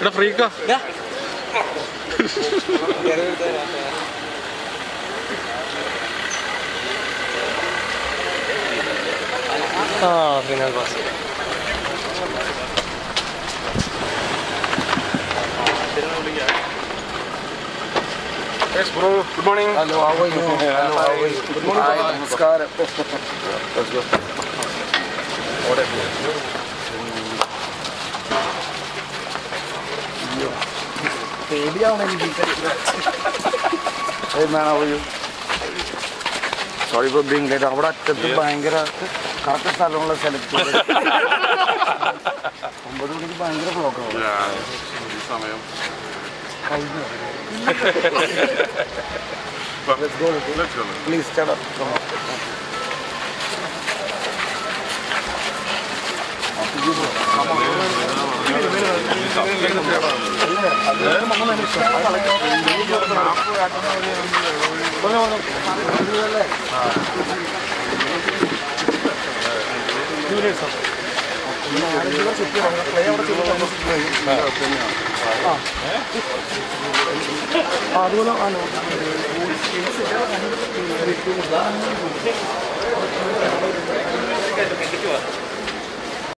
എടാ ഫ്രീക്കാ ആ ഫിനാൽ pass good morning hello how are you? Hello, how are you? Good morning, Hi, Baba. നമസ്കാരം Let's go. പേടിയാവണം എനിക്ക്? Sorry for being late. അവിടെ അറ്റത്ത് ഭയങ്കര കറക്റ്റ് സ്ഥലമുള്ള സെലക്ട് ഒമ്പത് മണിക്ക് ഭയങ്കര ബ്ലോക്കാണ് സമയം. കഴിഞ്ഞു. പ്ലീസ് ചേട്ടാ അതുപോലെ ആണോ